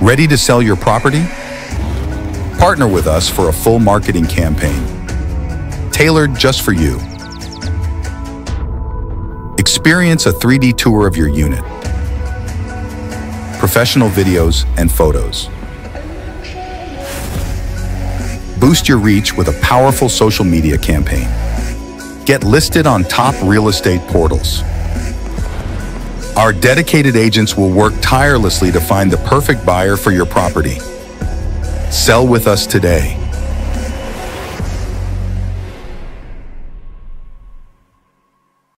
Ready to sell your property? Partner with us for a full marketing campaign, tailored just for you. Experience a 3D tour of your unit, professional videos and photos. Boost your reach with a powerful social media campaign. Get listed on top real estate portals. Our dedicated agents will work tirelessly to find the perfect buyer for your property. Sell with us today.